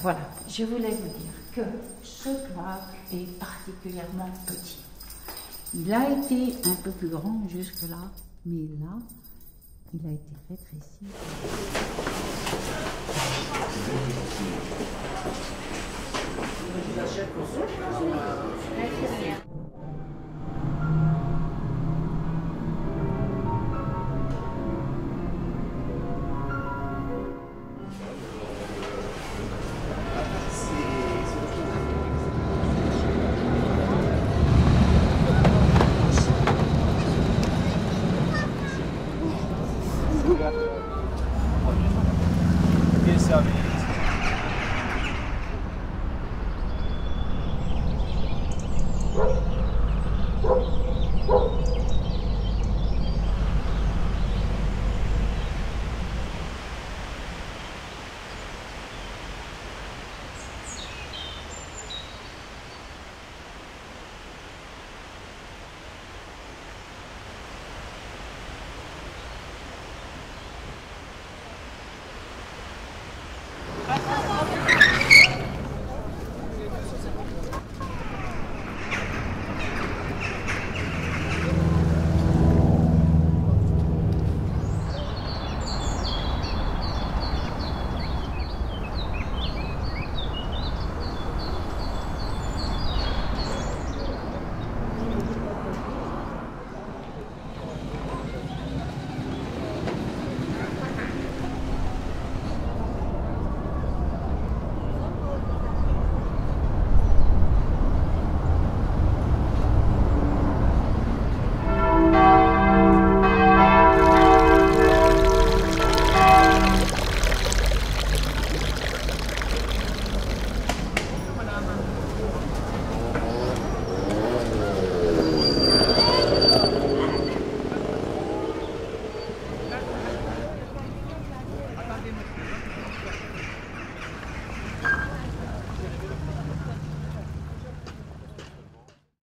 voilà, je voulais vous dire que ce cloître est particulièrement petit. Il a été un peu plus grand jusque-là, mais là, il a été rétréci. lugar. Esse é a avenida.